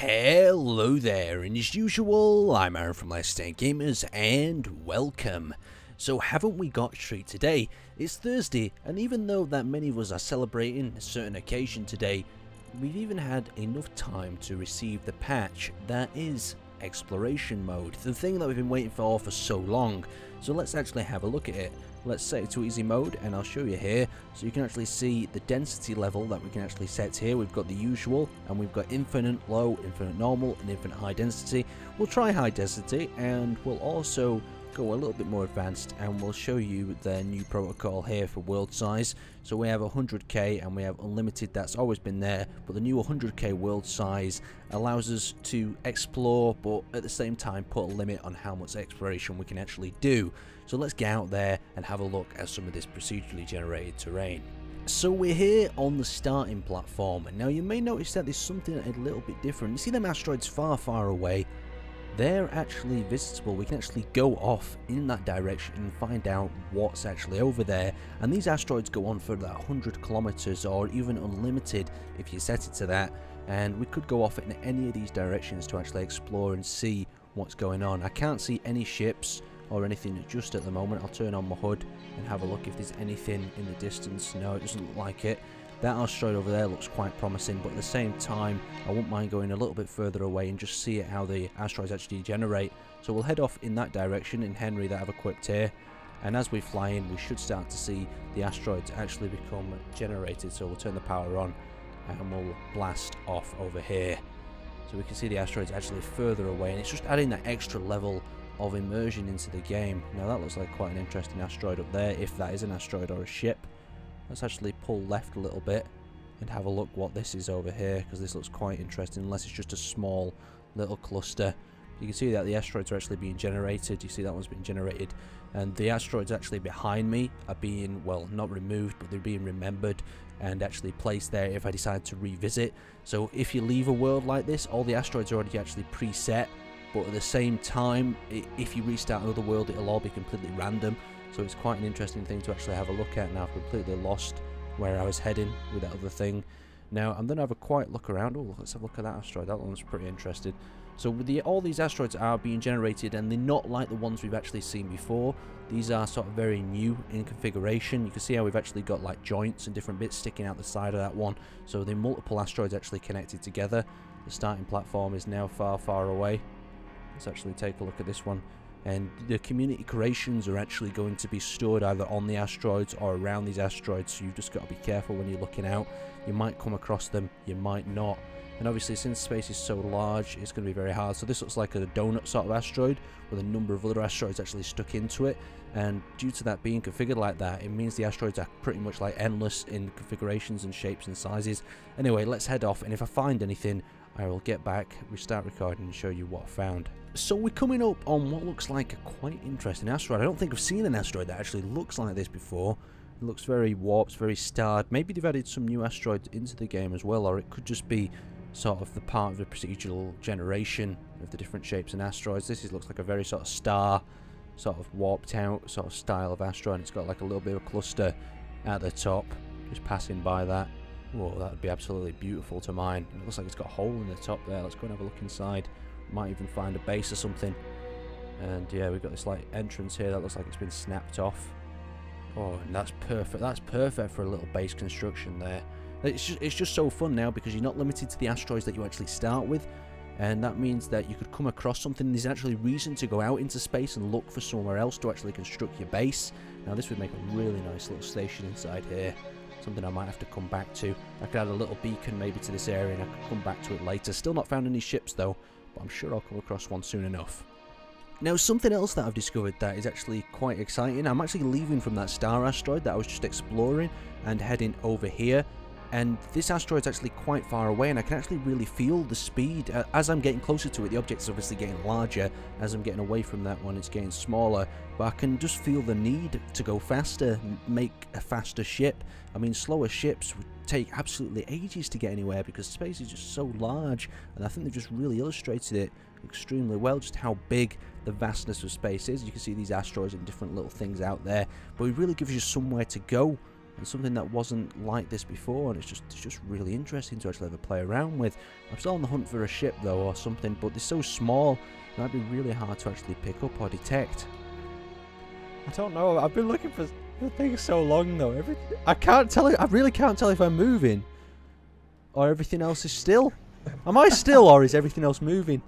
Hello there, and as usual, I'm Aaron from Last Stand Gamers, and welcome. So haven't we got treat today? It's Thursday, and even though that many of us are celebrating a certain occasion today, we've even had enough time to receive the patch that is exploration mode, the thing that we've been waiting for for so long. So let's actually have a look at it. Let's set it to easy mode and I'll show you here so you can actually see the density level that we can actually set here. We've got the usual and we've got infinite low, infinite normal and infinite high density. We'll try high density and we'll also go a little bit more advanced and we'll show you the new protocol here for world size. So we have 100k and we have unlimited, that's always been there, but the new 100k world size allows us to explore but at the same time put a limit on how much exploration we can actually do. So let's get out there and have a look at some of this procedurally generated terrain. So we're here on the starting platform, and now you may notice that there's something a little bit different. You see them asteroids far, far away, they're actually visitable. We can actually go off in that direction and find out what's actually over there. And these asteroids go on for that 100 kilometers or even unlimited if you set it to that. And we could go off in any of these directions to actually explore and see what's going on. I can't see any ships or anything just at the moment. I'll turn on my HUD and have a look if there's anything in the distance. No, it doesn't look like it. That asteroid over there looks quite promising, but at the same time, I wouldn't mind going a little bit further away and just see how the asteroids actually generate. So we'll head off in that direction in Henry that I've equipped here. And as we fly in, we should start to see the asteroids actually become generated. So we'll turn the power on and we'll blast off over here. So we can see the asteroids actually further away and it's just adding that extra level of immersion into the game. Now that looks like quite an interesting asteroid up there, if that is an asteroid or a ship. Let's actually pull left a little bit and have a look what this is over here because this looks quite interesting unless it's just a small little cluster. You can see that the asteroids are actually being generated. You see that one's being generated and the asteroids actually behind me are being, well, not removed but they're being remembered and actually placed there if I decide to revisit. So if you leave a world like this, all the asteroids are already actually preset but at the same time, if you restart another world, it'll all be completely random. So it's quite an interesting thing to actually have a look at. Now I've completely lost where I was heading with that other thing. Now I'm going to have a quiet look around. Oh, let's have a look at that asteroid. That one's pretty interesting. So the, all these asteroids are being generated and they're not like the ones we've actually seen before. These are sort of very new in configuration. You can see how we've actually got like joints and different bits sticking out the side of that one. So the multiple asteroids actually connected together. The starting platform is now far, far away. Let's actually take a look at this one. And the community creations are actually going to be stored either on the asteroids or around these asteroids so you've just got to be careful when you're looking out. You might come across them you might not. And obviously since space is so large it's going to be very hard. So this looks like a donut sort of asteroid with a number of other asteroids actually stuck into it. And due to that being configured like that it means the asteroids are pretty much like endless in configurations and shapes and sizes. Anyway let's head off and if I find anything I will get back, restart recording and show you what I found. So we're coming up on what looks like a quite interesting asteroid. I don't think I've seen an asteroid that actually looks like this before. It looks very warped, very starred. Maybe they've added some new asteroids into the game as well, or it could just be sort of the part of the procedural generation of the different shapes and asteroids. This is, looks like a very sort of star, sort of warped out sort of style of asteroid. It's got like a little bit of a cluster at the top, just passing by that. Whoa, that would be absolutely beautiful to mine. It looks like it's got a hole in the top there. Let's go and have a look inside. Might even find a base or something. And yeah, we've got this like entrance here that looks like it's been snapped off. Oh, and that's perfect. That's perfect for a little base construction there. It's just, it's just so fun now because you're not limited to the asteroids that you actually start with. And that means that you could come across something. There's actually reason to go out into space and look for somewhere else to actually construct your base. Now this would make a really nice little station inside here something I might have to come back to. I could add a little beacon maybe to this area and I could come back to it later. Still not found any ships though, but I'm sure I'll come across one soon enough. Now something else that I've discovered that is actually quite exciting, I'm actually leaving from that star asteroid that I was just exploring and heading over here and this asteroid is actually quite far away and I can actually really feel the speed. Uh, as I'm getting closer to it the object is obviously getting larger. As I'm getting away from that one it's getting smaller. But I can just feel the need to go faster make a faster ship. I mean slower ships would take absolutely ages to get anywhere because space is just so large and I think they've just really illustrated it extremely well just how big the vastness of space is. You can see these asteroids and different little things out there but it really gives you somewhere to go and something that wasn't like this before, and it's just it's just really interesting to actually a play around with. I'm still on the hunt for a ship though, or something, but they're so small, it might be really hard to actually pick up or detect. I don't know. I've been looking for, for things so long though. Every, I can't tell. I really can't tell if I'm moving, or everything else is still. Am I still, or is everything else moving?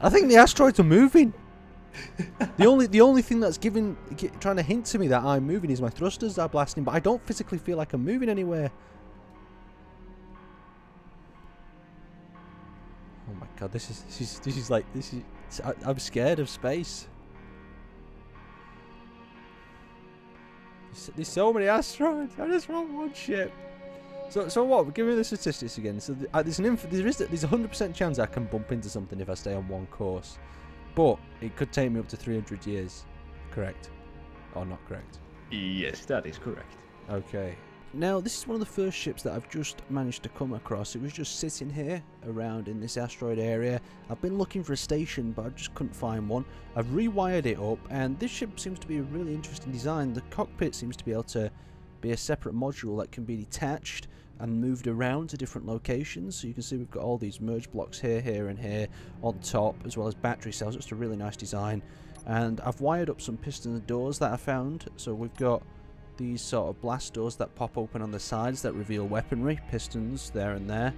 I think the asteroids are moving. the only the only thing that's giving trying to hint to me that I'm moving is my thrusters are blasting, but I don't physically feel like I'm moving anywhere. Oh my god, this is this is this is like this is I, I'm scared of space. There's so many asteroids. I just want one ship. So, so what? Give me the statistics again. So, uh, there's an inf there is there's a hundred percent chance I can bump into something if I stay on one course, but it could take me up to 300 years. Correct, or not correct? Yes, that is correct. Okay. Now, this is one of the first ships that I've just managed to come across. It was just sitting here around in this asteroid area. I've been looking for a station, but I just couldn't find one. I've rewired it up, and this ship seems to be a really interesting design. The cockpit seems to be able to be a separate module that can be detached and moved around to different locations. So you can see we've got all these merge blocks here, here and here on top, as well as battery cells. It's a really nice design. And I've wired up some piston doors that I found. So we've got these sort of blast doors that pop open on the sides that reveal weaponry, pistons there and there.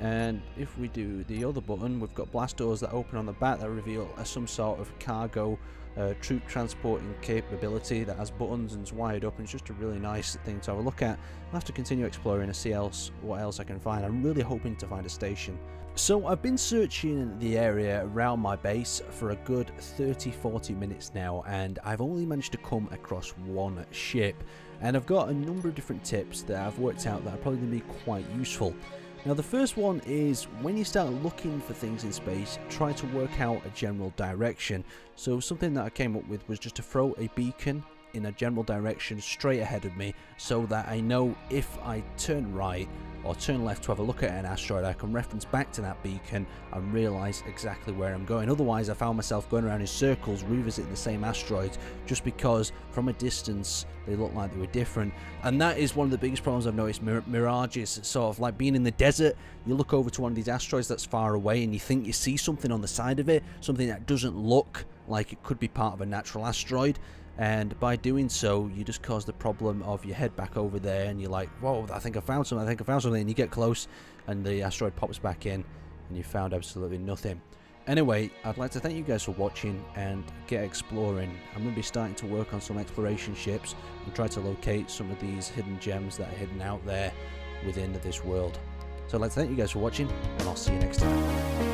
And if we do the other button, we've got blast doors that open on the back that reveal some sort of cargo uh, troop transporting capability that has buttons and is wired up and it's just a really nice thing to have a look at. I'll have to continue exploring and see else what else I can find. I'm really hoping to find a station. So I've been searching the area around my base for a good 30-40 minutes now and I've only managed to come across one ship and I've got a number of different tips that I've worked out that are probably going to be quite useful. Now the first one is when you start looking for things in space, try to work out a general direction. So something that I came up with was just to throw a beacon in a general direction straight ahead of me so that I know if I turn right or turn left to have a look at an asteroid, I can reference back to that beacon and realise exactly where I'm going. Otherwise, I found myself going around in circles, revisiting the same asteroids, just because from a distance they looked like they were different. And that is one of the biggest problems I've noticed. Mir mirages, sort of like being in the desert, you look over to one of these asteroids that's far away and you think you see something on the side of it, something that doesn't look like it could be part of a natural asteroid and by doing so you just cause the problem of you head back over there and you're like whoa I think I found something I think I found something and you get close and the asteroid pops back in and you found absolutely nothing. Anyway I'd like to thank you guys for watching and get exploring. I'm going to be starting to work on some exploration ships and try to locate some of these hidden gems that are hidden out there within this world. So I'd like to thank you guys for watching and I'll see you next time